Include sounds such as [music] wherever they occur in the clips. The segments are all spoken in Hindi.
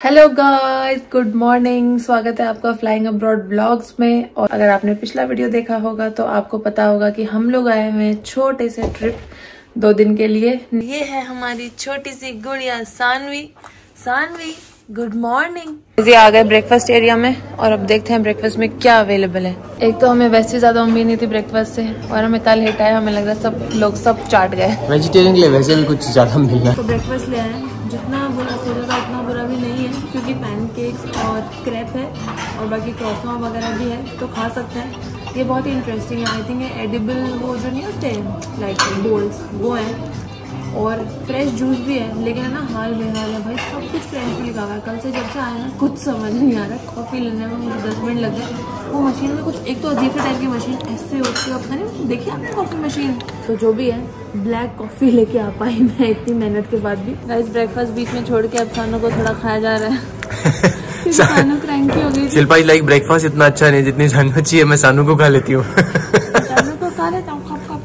हेलो गाइस गुड मॉर्निंग स्वागत है आपका फ्लाइंग अब्रॉड ब्लॉग्स में। और अगर आपने पिछला वीडियो देखा होगा तो आपको पता होगा कि हम लोग आए हुए हैं छोटे से ट्रिप दो दिन के लिए। ये है हमारी छोटी सी गुड़िया सानवी सानवी गुड मॉर्निंग ये आ गए ब्रेकफास्ट एरिया में और अब देखते हैं ब्रेकफास्ट में क्या अवेलेबल है। एक तो हमें वैसे ज़्यादा उम्मीद नहीं थी ब्रेकफास्ट से और हमें कल हिट आया हमें लग रहा है सब लोग सब चाट गए। वेजिटेरियन के लिए वैसे भी कुछ ज़्यादा मिलना तो ब्रेकफास्ट ले आए। जितना बुरा सोचा था उतना बुरा भी नहीं है, क्योंकि पैनकेक्स और क्रैप है, और बाकी क्रॉसमा वगैरह भी है तो खा सकते हैं। ये बहुत ही इंटरेस्टिंग है। आई थिंक एडिबल वो जो नहीं होते लाइक बोल्स वो हैं। और फ्रेश जूस भी है, लेकिन है ना, हाल बेहाल है भाई, सब कुछ फ्रेश भी लिखा हुआ है। कल से जब से आया ना, कुछ समझ नहीं आ रहा कॉफ़ी लेने में मुझे दस मिनट लग गए। वो मशीन में कुछ एक तो अजीब से टाइप की मशीन ऐसे होती है पता नहीं देखिए आपने कॉफ़ी मशीन तो जो भी है ब्लैक कॉफ़ी लेके आ पाई मैं इतनी मेहनत के बाद भी। गाइस ब्रेकफास्ट बीच में छोड़ के अब खानों को थोड़ा खाया जा रहा है। [laughs] सानू क्रैंकी शिल्पा लाइक ब्रेकफास्ट इतना अच्छा नहीं जितनी सानू चाहिए मैं सानू को खा लेती हूँ। सानू को खा लेता हूँ खप खप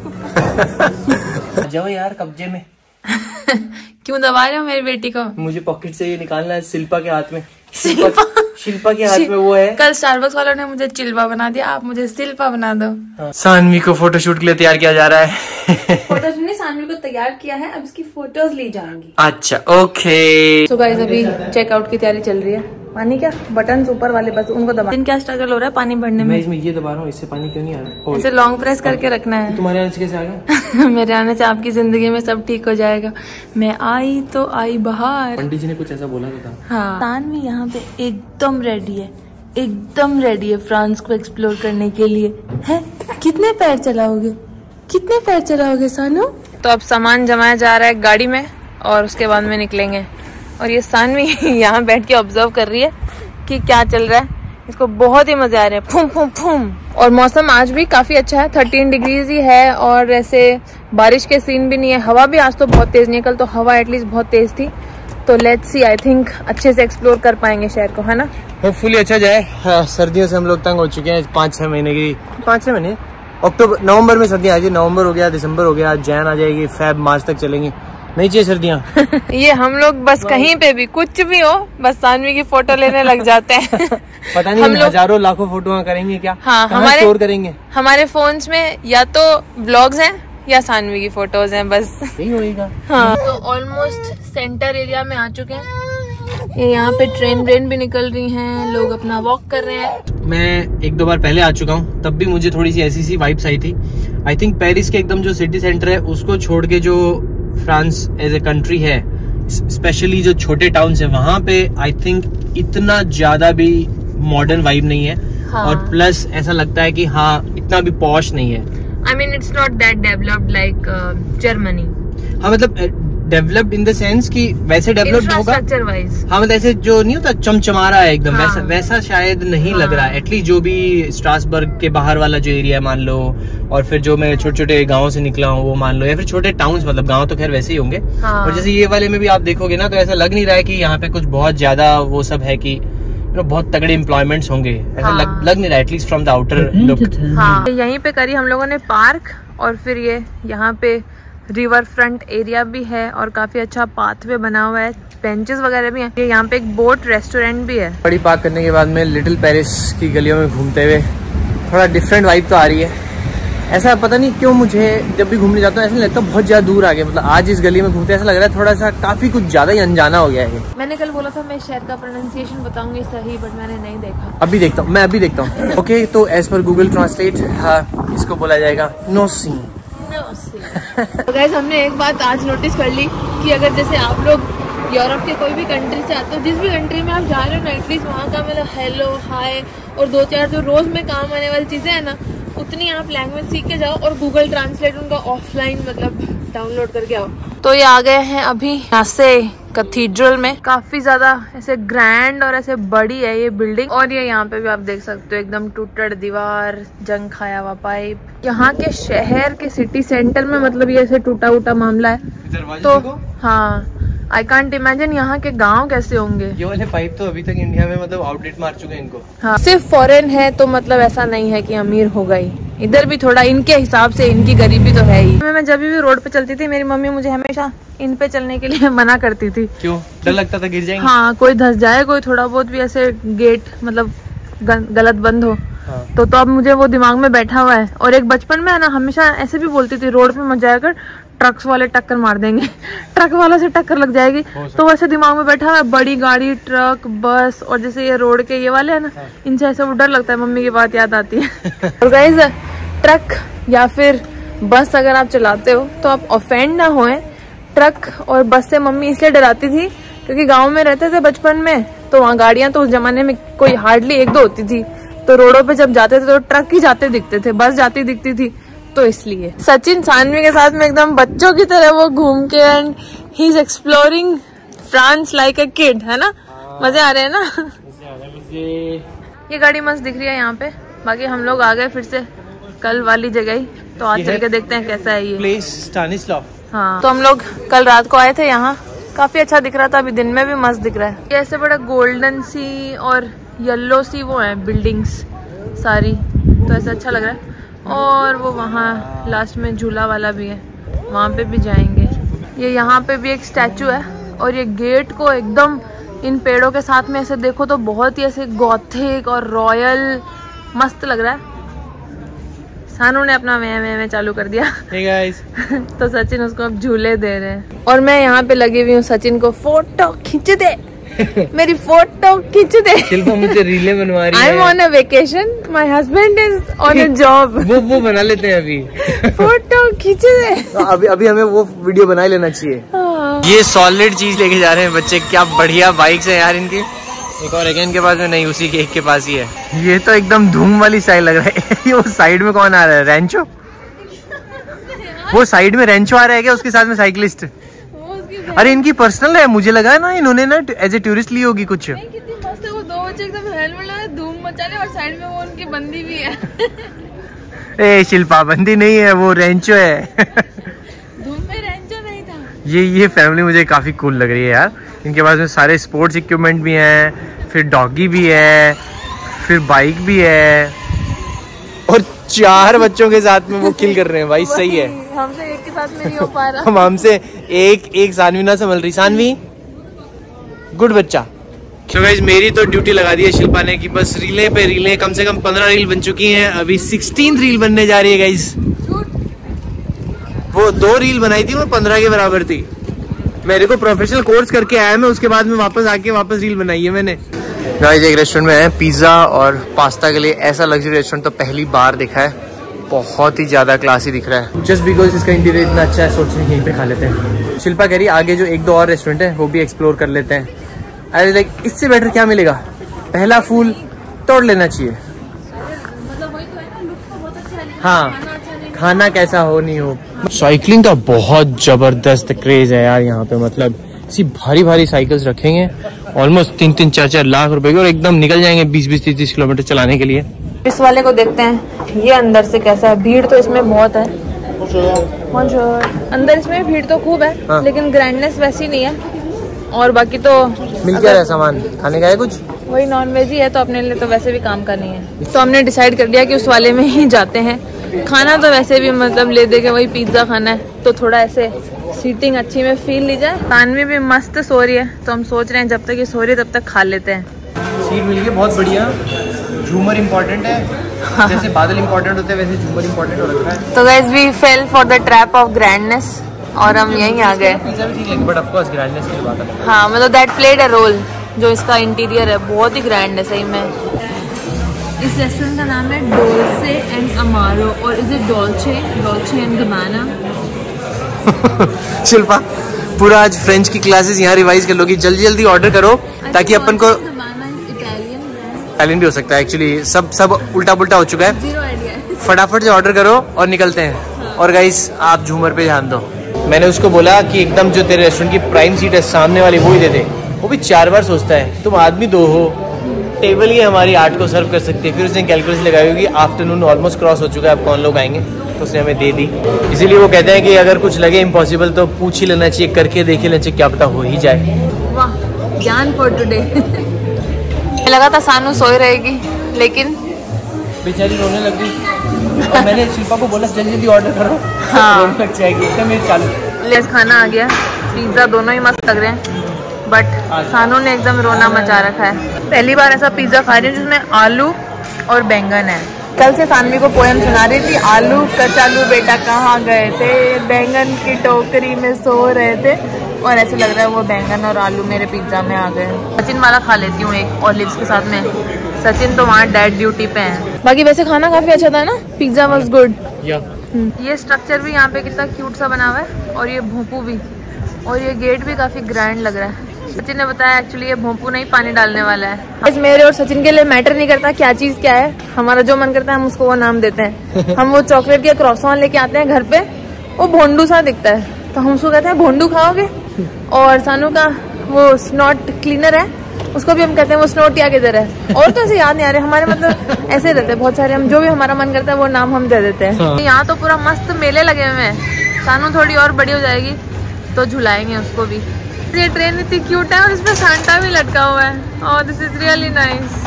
खप जाओ यार कब्जे में। [laughs] क्यों दबा रहे हो मेरी बेटी को? मुझे पॉकेट से ये निकालना है शिल्पा के हाथ में। शिल्पा शिल्पा। के हाथ में वो है। कल स्टारबक्स वालों ने मुझे चिल्पा बना दिया आप मुझे शिल्पा बना दो। सानवी को फोटोशूट के लिए तैयार किया जा रहा है। फोटोशूट ने सानवी को तैयार किया है अब इसकी फ़ोटोज़ ली जाएँगी अच्छा ओके सुबह गाइस अभी चेकआउट की तैयारी चल रही है। पानी क्या? बटन ऊपर वाले बस उनको दबा। क्या स्ट्रगल हो रहा है पानी भरने में इसमें ये दबा रहा हूँ इससे पानी क्यों नहीं आ रहा? ऐसे लॉन्ग प्रेस करके रखना है। तुम्हारे यहाँ से कैसे आ गया [laughs] मेरे आने से आपकी ज़िंदगी में सब ठीक हो जाएगा। मैं आई तो आई बाहर। पंडित जी ने कुछ ऐसा बोला था। हाँ। तानवी यहाँ पे एकदम रेडी है। एकदम रेडी है फ्रांस को एक्सप्लोर करने के लिए। है? कितने पैर चलाओगे? कितने पैर चलाओगे सानू? तो अब सामान जमाया जा रहा है गाड़ी में और उसके बाद में निकलेंगे। और ये सानवी [laughs] यहाँ बैठ के ऑब्ज़र्व कर रही है कि क्या चल रहा है। इसको बहुत ही मज़े आ रहे हैं। फूम फूम फूम। और मौसम आज भी काफ़ी अच्छा है। थर्टीन डिग्रीज ही है और ऐसे बारिश के सीन भी नहीं है। हवा भी आज तो बहुत तेज नहीं कल तो हवा एटलीस्ट बहुत तेज थी। तो लेट्स सी आई थिंक अच्छे से एक्सप्लोर कर पाएँगे शहर को है ना? होपफुली अच्छा जाए। हाँ, सर्दियों से हम लोग तंग हो चुके हैं। पाँच छह महीने की पाँच छह महीने? अक्टूबर नवंबर में सर्दियाँ आ जाए नवंबर हो गया दिसंबर हो गया। जैन आ जाएगी। फेब मार्च तक चलेंगी। नहीं चाहिए सर्दियाँ। [laughs] ये हम लोग बस कहीं पे भी कुछ भी हो बस सानवी की फ़ोटो लेने लग जाते हैं। [laughs] पता नहीं हम हज़ारों लाखों फ़ोटो करेंगे क्या? हाँ हमारे स्टोर करेंगे? हमारे फ़ोन में या तो ब्लॉग्स हैं या सानवी की फ़ोटोज़ हैं बस। यही होएगा। हाँ। तो ऑलमोस्ट सेंटर एरिया में आ चुके हैं। ये यहाँ पे ट्रेन व्रेन भी निकल रही हैं लोग अपना वॉक कर रहे हैं। मैं एक दो बार पहले आ चुका हूँ तब भी मुझे थोड़ी सी ऐसी सी वाइब्स आई थी। आई थिंक पेरिस के एकदम जो सिटी सेंटर है उसको छोड़ के जो फ्रांस एज ए कंट्री है स्पेशली जो छोटे टाउन्स है वहाँ पे आई थिंक इतना ज़्यादा भी मॉडर्न वाइब नहीं है। हाँ. और प्लस ऐसा लगता है कि हाँ इतना भी पॉश नहीं है। I mean it's not that developed like Germany हाँ मतलब डेवलप्ड इन द सेंस कि वैसे डेवलप्ड होगा हाँ मतलब ऐसे जो नहीं होता चमचमा रहा है एकदम हाँ. वैसा वैसा शायद नहीं हाँ. लग रहा है एटलीस्ट जो भी स्ट्रासबर्ग के बाहर वाला जो एरिया मान लो और फिर जो मैं छोटे छोटे गाँव से निकला हूँ वो मान लो या फिर छोटे टाउन मतलब गाँव तो खैर वैसे ही होंगे हाँ. और जैसे ये वाले में भी आप देखोगे ना तो ऐसा लग नहीं रहा है की यहाँ पे कुछ बहुत ज़्यादा वो सब है की बहुत तगड़े एम्प्लॉयमेंट्स होंगे ऐसा हाँ. लग, लग नहीं रहा at least from the outer look हाँ यहीं पे करी हम लोगों ने पार्क और फिर ये यहाँ पे रिवर फ्रंट एरिया भी है और काफ़ी अच्छा पाथवे बना हुआ है। बेंचेस वगैरह भी हैं। यहाँ पे एक बोट रेस्टोरेंट भी है। बड़ी पार्क करने के बाद में लिटिल पेरिस की गलियों में घूमते हुए थोड़ा डिफरेंट वाइब तो आ रही है। ऐसा पता नहीं क्यों मुझे जब भी घूमने जाता हूँ ऐसा नहीं लगता बहुत ज़्यादा दूर आ गया मतलब आज इस गली में घूमते ऐसा लग रहा है थोड़ा सा काफ़ी कुछ ज़्यादा ही अनजाना हो गया है। मैंने कल बोला था मैं शहर का प्रोनाउंसिएशन बताऊँगी सही बट मैंने नहीं देखा। अभी देखता हूँ मैं अभी देखता हूँ। ओके तो एज पर गूगल ट्रांसलेट इसको बोला जाएगा नो सीन [laughs] तो गैस हमने एक बात आज नोटिस कर ली कि अगर जैसे आप लोग यूरोप के कोई भी कंट्री से आते हो, जिस भी कंट्री में आप जा रहे हो ना एटलीस्ट वहाँ का मतलब हेलो हाय और दो चार जो रोज में काम आने वाली चीज़ें है ना, उतनी आप लैंग्वेज सीख के जाओ और गूगल ट्रांसलेट उनका ऑफलाइन मतलब डाउनलोड करके आओ। तो ये आ गए हैं अभी यहाँ से कैथीड्रल में। काफ़ी ज़्यादा ऐसे ग्रैंड और ऐसे बड़ी है ये बिल्डिंग और ये यहाँ पे भी आप देख सकते हो एकदम टूटड़ दीवार जंग खाया हुआ पाइप यहाँ के शहर के सिटी सेंटर में मतलब ये ऐसे टूटा उटा मामला है। तो हाँ आई कांट इमेजिन यहाँ के गाँव कैसे होंगे। ये वाले पाइप तो अभी तक इंडिया में मतलब आउटलेट मार चुके हैं इनको। हाँ सिर्फ़ फॉरेन है तो मतलब ऐसा नहीं है कि अमीर हो। गई इधर भी थोड़ा इनके हिसाब से इनकी गरीबी तो है ही। मैं जब भी रोड पे चलती थी मेरी मम्मी मुझे हमेशा इन पे चलने के लिए [laughs] मना करती थी। क्यों? डर लगता था गिर जाएँगे? हाँ कोई धस जाए कोई थोड़ा बहुत भी ऐसे गेट मतलब गलत बंद हो हाँ। तो तो अब मुझे वो दिमाग में बैठा हुआ है। और एक बचपन में है ना हमेशा ऐसे भी बोलती थी रोड पे मत जाया कर ट्रक्स वाले टक्कर मार देंगे। [laughs] ट्रक वालों से टक्कर लग जाएगी। तो वैसे दिमाग में बैठा हुआ है बड़ी गाड़ी ट्रक बस और जैसे ये रोड के ये वाले है ना हाँ। इनसे ऐसा वो डर लगता है मम्मी की बात याद आती है। [laughs] और गाइज़ ट्रक या फिर बस अगर आप चलाते हो तो आप ऑफेंड ना होए ट्रक और बस से मम्मी इसलिए डराती थी क्योंकि गाँव में रहते थे बचपन में तो वहाँ गाड़ियाँ तो उस जमाने में कोई हार्डली एक दो होती थी। तो रोडों पे जब जाते थे तो ट्रक ही जाते दिखते थे बस जाती दिखती थी तो इसलिए। सचिन सानवी के साथ में एकदम बच्चों की तरह वो घूम के and he is exploring France like a kid है ना? मज़े आ रहे हैं ना? ये गाड़ी मस्त दिख रही है यहाँ पे। बाकी हम लोग आ गए फिर से कल वाली जगह ही। तो आज चल के देखते हैं कैसा है ये। प्लेस हाँ। तो हम लोग कल रात को आए थे यहाँ। काफ़ी अच्छा दिख रहा था अभी दिन में भी मस्त दिख रहा है। ऐसे बड़ा गोल्डन सी और येल्लो सी वो है बिल्डिंग्स सारी तो ऐसा अच्छा लग रहा है। और वो वहाँ लास्ट में झूला वाला भी है वहाँ पे भी जाएँगे। ये यहाँ पे भी एक स्टैचू है और ये गेट को एकदम इन पेड़ों के साथ में ऐसे देखो तो बहुत ही ऐसे गौथिक और रॉयल मस्त लग रहा है। सानू ने अपना मैं मैं मैं चालू कर दिया। Hey guys. [laughs] तो सचिन उसको अब झूले दे रहे हैं। और मैं यहाँ पे लगी हुई हूँ सचिन को फ़ोटो खींच दे। [laughs] मेरी फ़ोटो खींच दे। शिल्पा मुझे रीले बनवा रही है। I am on a vacation my husband is on a job वो वो बना लेते हैं अभी। [laughs] फ़ोटो खींच दे। तो अभी अभी हमें वो वीडियो बना लेना चाहिए। हाँ। ये सॉलिड चीज़ लेके जा रहे हैं बच्चे। क्या बढ़िया बाइक है यार इनकी। एक और अगेन के पास में नहीं उसी के एक के पास ही है। ये तो एकदम धूम वाली स्टाइल लग रहा है। [laughs] ये वो साइड में कौन आ रहा है? रेंचो वो साइड में रेंचो आ रहा है क्या? उसके साथ में साइकिलिस्ट अरे इनकी पर्सनल है मुझे लगा ना इन्होंने ना एज ए टूरिस्ट ली होगी कुछ। [laughs] ए शिल्पा बंदी नहीं है वो रेंचो है। [laughs] धूम में रेंचो नहीं था। ये ये फैमिली मुझे काफ़ी कूल लग रही है यार। इनके पास में सारे स्पोर्ट्स इक्विपमेंट भी हैं फिर डॉगी भी है फिर बाइक भी है। और चार बच्चों के साथ में वो किल कर रहे हैं भाई सही है। [laughs] हमसे एक के साथ में नहीं हो पा रहा। हम हमसे एक एक सानवी ना संभल रही। सानवी गुड बच्चा। तो गाइज़ मेरी तो ड्यूटी लगा दी है शिल्पा ने कि। बस रीले पे रीले कम से कम पंद्रह रील बन चुकी हैं। अभी सिक्सटीन रील बनने जा रही है गाइज़ वो दो रील बनाई थी वो पंद्रह के बराबर थी। मेरे को प्रोफेशनल कोर्स करके आया मैं उसके बाद में वापस आके वापस रील बनाई है मैंने। गाइस एक रेस्टोरेंट में है पिज़्ज़ा और पास्ता के लिए ऐसा लग्जरी रेस्टोरेंट तो पहली बार देखा है। बहुत ही ज़्यादा क्लासी दिख रहा है। जस्ट बिकॉज़ इसका इंटीरियर इतना अच्छा है सोच रहे यहीं पे खा लेते हैं। शिल्पा कह रही आगे जो एक दो और रेस्टोरेंट है वो भी एक्सप्लोर कर लेते हैं। अरे लाइक इससे बेटर क्या मिलेगा? पहला फूल तोड़ लेना चाहिए। हाँ खाना कैसा हो नहीं हो साइकिलिंग का बहुत ज़बरदस्त क्रेज है यार यहाँ पे मतलब इसी भारी भारी साइकिल्स रखेंगे। ऑलमोस्ट तीन तीन चार चार लाख रुपए की और एकदम निकल जाएँगे बीस बीस तीस तीस किलोमीटर चलाने के लिए। इस वाले को देखते हैं ये अंदर से कैसा है? भीड़ तो इसमें बहुत है। अंदर इसमें भीड़ तो खूब है हाँ। लेकिन ग्रैंडनेस वैसी नहीं है। और बाकी तो मिल क्या है सामान। खाने का है कुछ? वही नॉन वेज ही है तो अपने लिए तो वैसे भी काम करनी है। तो हमने डिसाइड कर लिया कि उस वाले में ही जाते हैं। खाना तो वैसे भी मतलब ले दे के वही पिज़्ज़ा खाना है तो थोड़ा ऐसे सीटिंग अच्छी में फील ली जाए। तानवी भी मस्त सो रही है तो हम सोच रहे हैं जब तक ये सो रही है तब तक खा लेते हैं। सीट मिल गई बहुत बढ़िया। झूमर इम्पोर्टेंट है। हाँ। जैसे बादल इम्पोर्टेंट होते हैं वैसे झूमर इम्पोर्टेंट हो रखा है। तो we fell for the trap of grandness और हम यहीं आ गए। हाँ। मतलब दैट प्लेड अ रोल जो इसका इंटीरियर है बहुत ही ग्रैंड है सही में। इस रेस्टोरेंट का नाम है डोलसे एंड अमारो और इज़ इट डोल्चे डोल्चे एंड गमाना। [laughs] शिल्पा पूरा आज फ्रेंच की क्लासेस यहाँ रिवाइज कर लोगी। जल्दी जल्दी ऑर्डर करो ताकि अपन को इटालियन भी हो सकता है एक्चुअली सब सब उल्टा पुल्टा हो चुका है। [laughs] फटाफट से ऑर्डर करो और निकलते हैं। हाँ। और गाइस आप झूमर पे ध्यान दो। मैंने उसको बोला कि एकदम जो तेरे रेस्टोरेंट की प्राइम सीट है सामने वाली वो ही दे दे। वो भी चार बार सोचता है तुम आदमी दो हो। टेबल ही हमारी आर्ट को सर्व कर सकती है। फिर उसने कैलकुलेशन लगाई होगी आफ्टरनून ऑलमोस्ट क्रॉस हो चुका है अब कौन लोग आएँगे? तो उसने हमें दे दी। इसीलिए वो कहते हैं कि अगर कुछ लगे इम्पॉसिबल तो पूछ ही लेना चाहिए करके देख ही लेना चाहिए क्या पता हो ही जाए। वाह ज्ञान फॉर टुडे [laughs] लगा था सानू सोई रहेगी लेकिन बेचारी रोने लग गई। और मैंने शिल्पा को बोला जल्दी जल्दी ऑर्डर करो। हाँ। लग जाएगी। एकदम चालू। खाना आ गया। पिज़्ज़ा दोनों ही मस्त लग रहे हैं। बट सानू ने एकदम रोना मचा रखा है। पहली बार ऐसा पिज़्ज़ा खा रही हूँ जिसमें आलू और बैंगन है। कल से सानवी को पोएम सुना रही थी आलू कचालू बेटा कहाँ गए थे? बैंगन की टोकरी में सो रहे थे। और ऐसे लग रहा है वो बैंगन और आलू मेरे पिज़्ज़ा में आ गए। सचिन वाला खा लेती हूँ एक ऑलिव्स के साथ में। सचिन तो वहाँ डेड ड्यूटी पे है। बाकी वैसे खाना काफ़ी अच्छा था ना? पिज्जा वॉज़ गुड ये स्ट्रक्चर भी यहाँ पे कितना क्यूट सा बना हुआ है। और ये भोंपू भी। और ये गेट भी काफ़ी ग्रैंड लग रहा है। सचिन ने बताया एक्चुअली ये भोंपू नहीं पानी डालने वाला है। इस मेरे और सचिन के लिए मैटर नहीं करता क्या चीज़ क्या है। हमारा जो मन करता है हम उसको वो नाम देते हैं। [laughs] हम वो चॉकलेट के क्रॉसॉन लेके आते हैं घर पे वो भोंडू सा दिखता है। तो हम उसको कहते हैं भोंडू खाओगे? और सानू का वो स्नॉट क्लीनर है उसको भी हम कहते हैं वो स्नोट या किधर है। और तो ऐसे याद नहीं आ रहे हमारे मतलब ऐसे रहते हैं बहुत सारे हम जो भी हमारा मन करता है वो नाम हम दे देते हैं। हाँ। यहाँ तो पूरा मस्त मेले लगे हुए हैं। सानू थोड़ी और बड़ी हो जाएगी तो झुलाएँगे उसको भी। ये ट्रेन इतनी क्यूट है और इसमें सांता भी लटका हुआ है। और this is really nice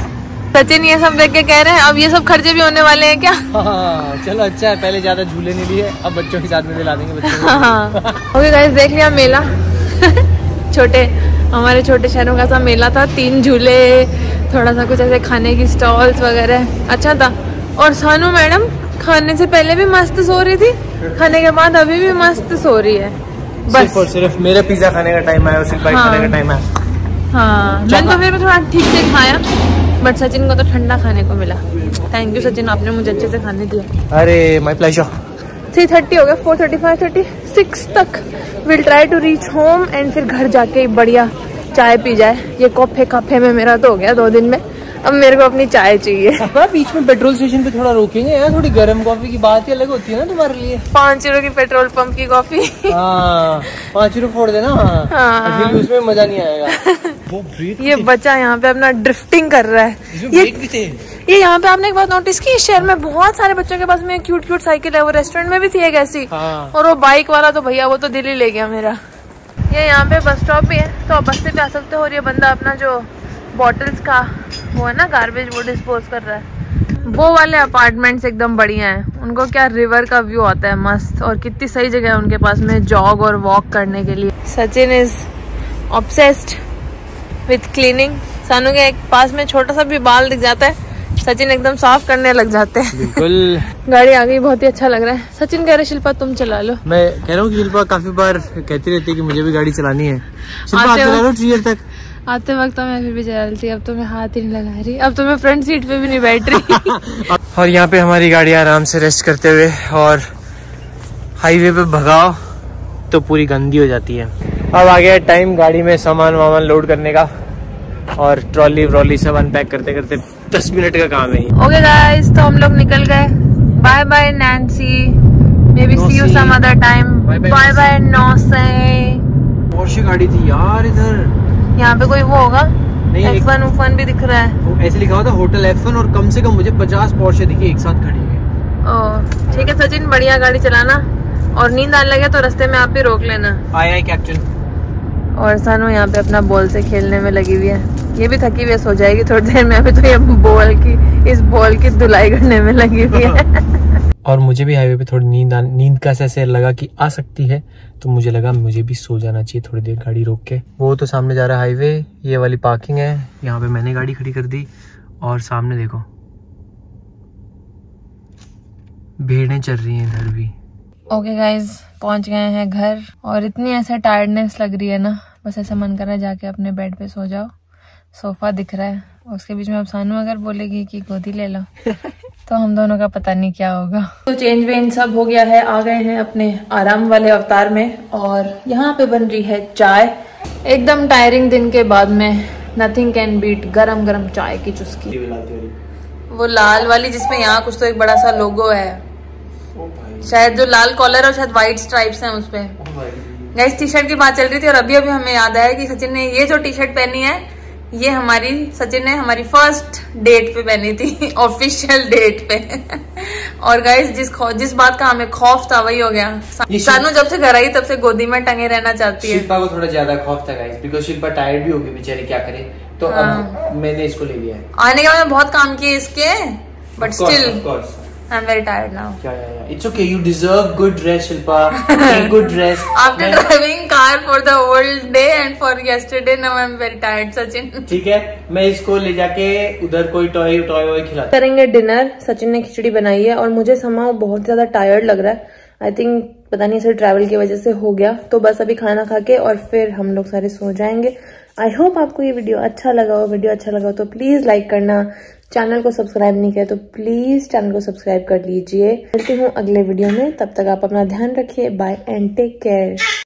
Sachin ये सब देख के कह रहे हैं अब ये सब खर्चे भी होने वाले हैं क्या? हाँ, चलो अच्छा है पहले ज़्यादा झूले नहीं लिए अब बच्चों के साथ में दिला देंगे बच्चों हाँ, ओके गाइस देख लिया मेला। छोटे हमारे छोटे शहरों का सा मेला था तीन झूले थोड़ा सा कुछ ऐसे खाने की स्टॉल्स वगैरह। अच्छा था। और सानू मैडम खाने से पहले भी मस्त सो रही थी खाने के बाद अभी भी मस्त सो रही है। सिर्फ़ और सिर्फ़ मेरे पिज्जा खाने का टाइम और सिर्फ़ हाँ, खाने का टाइम है हाँ मैंने तो फिर थोड़ा ठीक से खाया बट सचिन को तो ठंडा खाने को मिला। थैंक यू सचिन आपने मुझे अच्छे से खाने दिया। अरे माय प्लेजर थ्री थर्टी हो गया four thirty five thirty six तक। Will try to reach home and फिर घर जाके बढ़िया चाय पी जाए। ये कॉफे काफे में मेरा तो हो गया दो दिन में। अब मेरे को अपनी चाय चाहिए। बीच में पेट्रोल स्टेशन पे थोड़ा रोकेंगे यार थोड़ी गर्म कॉफ़ी की बात ही अलग होती है ना तुम्हारे लिए। पाँच यूरो की पेट्रोल पंप की कॉफ़ी। हाँ, पाँच यूरो फोड़ देना। हाँ, हाँ। उसमें मज़ा नहीं आएगा। वो ये बच्चा यहाँ पे अपना ड्रिफ्टिंग कर रहा है। ये ये यहाँ पे आपने एक बात नोटिस की शहर में बहुत सारे बच्चों के पास में क्यूट क्यूट साइकिल है वो रेस्टोरेंट में भी थी एक ऐसी। हाँ। और वो बाइक वाला तो भैया वो तो दिल्ली ले गया मेरा। ये यहाँ पे बस स्टॉप भी है तो आप बस से भी आ सकते हो और ये बंदा अपना जो बॉटल्स का वो है ना गार्बेज वो डिस्पोज कर रहा है। वो वाले अपार्टमेंट्स एकदम बढ़िया हैं। उनको क्या रिवर का व्यू आता है मस्त। और कितनी सही जगह है उनके पास में जॉग और वॉक करने के लिए। Sachin is obsessed with cleaning सानू के एक पास में छोटा सा भी बाल दिख जाता है। सचिन एकदम साफ़ करने लग जाते हैं। बिल्कुल। [laughs] गाड़ी आ गई बहुत ही अच्छा लग रहा है। सचिन कह रहे शिल्पा तुम चला लो। मैं कह रहा हूँ शिल्पा काफ़ी बार कहती रहती है कि मुझे भी गाड़ी चलानी है। शिल्पा चला लो तक। आते वक्त तो मैं फिर भी चला रही थी अब तो मैं हाथ ही नहीं लगा रही अब तो मैं फ्रंट सीट पे भी नहीं बैठ रही। [laughs] और यहाँ पे हमारी गाड़ी आराम से रेस्ट करते हुए और हाईवे पे भगाओ तो पूरी गंदी हो जाती है। अब आ गया टाइम गाड़ी में सामान वामान लोड करने का और ट्रॉली व्रॉली सब अनपैक करते करते दस मिनट का काम है ओके गाइस तो हम लोग निकल गए। Bye bye Nancy maybe see you some other time bye bye नौ से गाड़ी थी यार इधर। यहाँ पे कोई वो होगा? एफ़ वन उफ भी दिख रहा है। ऐसे लिखा हुआ था होटल एफ़ वन और कम से कम मुझे पचास पोर्शे दिखी एक साथ खड़ी है। ठीक है सचिन बढ़िया गाड़ी चलाना। और नींद आने लगे तो रस्ते में आप भी रोक लेना। आया है कैप्टन और सानू यहाँ पे अपना बॉल से खेलने में लगी हुई है। ये भी थकी हुई हो जाएगी थोड़ी देर में। अभी तो ये बॉल की इस बॉल की धुलाई करने में लगी हुई है। [laughs] और मुझे भी हाईवे पे थोड़ी नींद नींद का ऐसे लगा कि आ सकती है तो मुझे लगा मुझे भी सो जाना चाहिए थोड़ी देर गाड़ी रोक के। वो तो सामने जा रहा है हाईवे ये वाली पार्किंग है यहाँ पे मैंने गाड़ी खड़ी कर दी और सामने देखो। भीड़ें चल रही हैं इधर भी। ओके okay गाइज़ पहुँच गए हैं घर और इतनी ऐसा टायर्डनेस लग रही है ना बस ऐसा मन कर रहा है जाके अपने बेड पे सो जाओ। सोफा दिख रहा है। उसके बीच में अब सानू अगर बोलेगी कि गोदी ले लो तो हम दोनों का पता नहीं क्या होगा। तो चेंज वेंज सब हो गया है आ गए हैं अपने आराम वाले अवतार में और यहाँ पे बन रही है चाय। एकदम टायरिंग दिन के बाद में नथिंग कैन बीट गरम गरम चाय की चुस्की। वो लाल वाली जिसमें यहाँ कुछ तो एक बड़ा सा लोगो है। शायद जो लाल कॉलर और शायद व्हाइट स्ट्राइप्स हैं उस पर टी शर्ट की बात चल रही थी और अभी अभी हमें याद आया कि सचिन ने ये जो टी शर्ट पहनी है ये हमारी सचिन ने हमारी फ़र्स्ट डेट पे पहनी थी [laughs] ऑफिशियल डेट पे। और गाइस जिस जिस बात का हमें खौफ था वही हो गया। सानू जब से घर आई तब से गोदी में टंगे रहना चाहती है। शिल्पा को थोड़ा ज़्यादा खौफ था गाइस बिकॉज़ शिल्पा टायर्ड भी होगी बेचारी क्या करे? तो हाँ। अब मैंने इसको ले लिया आने के बाद बहुत काम किए इसके but still I'm very tired now. Yeah, yeah, yeah. It's okay. You deserve good rest, Shilpa. Take [laughs] good rest. After driving car for the whole day and for yesterday, now I'm very tired, Sachin. ठीक है मैं इसको ले जाके उधर कोई टॉय टॉय वॉय खिला करेंगे डिनर सचिन ने खिचड़ी बनाई है और मुझे समाओ बहुत ज़्यादा टायर्ड लग रहा है आई थिंक पता नहीं सर ट्रैवल की वजह से हो गया तो बस अभी खाना खा के और फिर हम लोग सारे सो जाएँगे आई होप आपको ये वीडियो अच्छा लगा हो वीडियो अच्छा लगा हो तो प्लीज़ लाइक करना चैनल को सब्सक्राइब नहीं किया तो प्लीज़ चैनल को सब्सक्राइब कर लीजिए। मिलती हूँ अगले वीडियो में। तब तक आप अपना ध्यान रखिए। Bye and take care